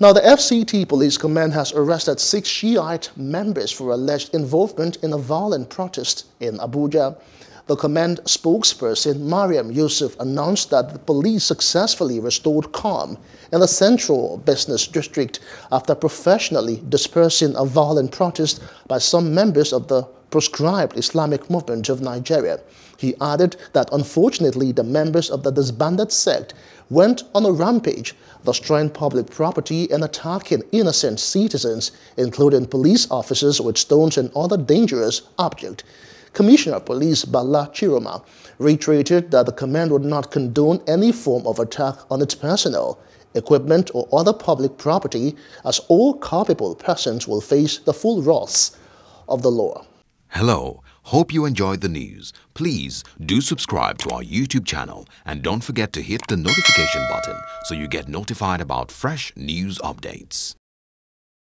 Now, the FCT Police Command has arrested six Shiite members for alleged involvement in a violent protest in Abuja. The command spokesperson Mariam Yusuf announced that the police successfully restored calm in the central business district after professionally dispersing a violent protest by some members of the proscribed Islamic movement of Nigeria. He added that unfortunately the members of the disbanded sect went on a rampage, destroying public property and attacking innocent citizens, including police officers with stones and other dangerous objects. Commissioner of Police Bala Ciroma reiterated that the command would not condone any form of attack on its personnel, equipment, or other public property, as all culpable persons will face the full wrath of the law. Hello, hope you enjoyed the news. Please do subscribe to our YouTube channel and don't forget to hit the notification button so you get notified about fresh news updates.